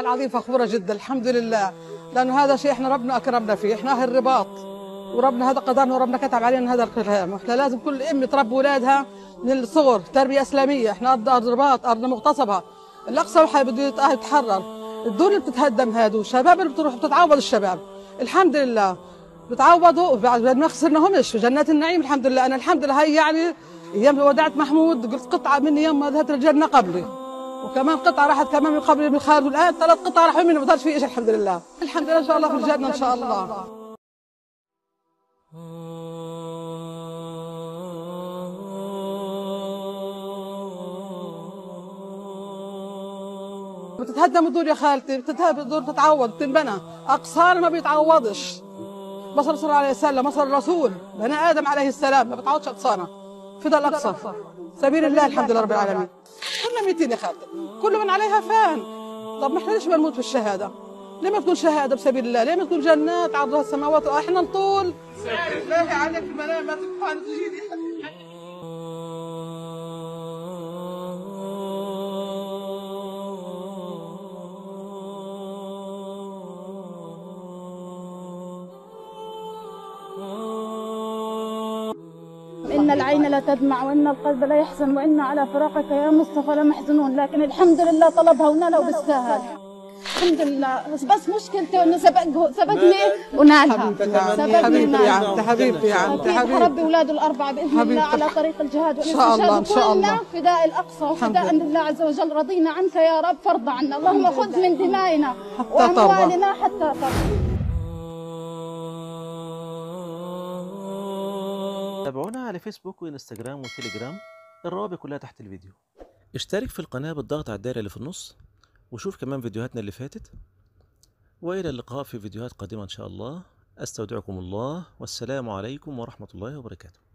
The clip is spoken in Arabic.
العظيم فخورة جدا الحمد لله. لأنه هذا شيء إحنا ربنا أكرمنا فيه إحنا أهل الرباط وربنا هذا قدرنا وربنا كتب علينا هذا الكلام إحنا لازم كل ام تربي أولادها من الصغر تربية إسلامية. إحنا ارض أرض رباط أرض مغتصبة. الأقصى والحي بده يت- يتحرر. الدول اللي بتتهدم هادو الشباب اللي بتروح بتتعوض الشباب. الحمد لله. بتعوضوا بعد ما خسرناهمش في جنات النعيم الحمد لله. أنا الحمد لله هي يعني أيام ودعت محمود قلت قطعة مني يوم ما ذهبت الجنه قبلي. وكمان قطعة راحت كمان من قبل من خالد والآن ثلاث قطع راحوا مني ما ضلش في شيء الحمد لله. الحمد لله إن شاء الله في الجنه إن شاء الله. بتتهدم الدور يا خالتي بتتهدم الدور تتعوض تنبنى اقصار ما بيتعوضش. بصر صلى الله عليه وسلم مصر الرسول. بني آدم عليه السلام ما بتعوضش أقصانا. فدا الأقصى. سبيل الله الحمد لله رب العالمين. كلنا ميتين يا خالتي كل من عليها فان. طب ما إحنا ليش بنموت في الشهادة؟ ليه ما تكون شهادة بسبيل الله؟ ليه ما تكون جنات عرضها السماوات وإحنا نطول. الله عليك المنام ما تبقى إن العين لا تدمع وإن القلب لا يحزن وإن على فراقك يا مصطفى لمحزنون لكن الحمد لله طلبها ونالها وبالسهل الحمد لله. بس بس مشكلته انه سبق سبقني ونالها. يا سبقني حبيبتي يا ونالها. عمتي حبيبتي يا حربي أولاده الأربعة بإذن الله. على طريق الجهاد إن شاء الله، إن شاء كلنا الله. فداء الأقصى وفداء لله. عز وجل. رضينا عنك يا رب فارض عنا. اللهم خذ من دمائنا حتى وأموالنا حتى ترضى. تابعونا على فيسبوك وانستجرام وتليجرام الروابط كلها تحت الفيديو. اشترك في القناة بالضغط على الدائرة اللي في النص وشوف كمان فيديوهاتنا اللي فاتت. وإلى اللقاء في فيديوهات قادمة إن شاء الله. أستودعكم الله والسلام عليكم ورحمة الله وبركاته.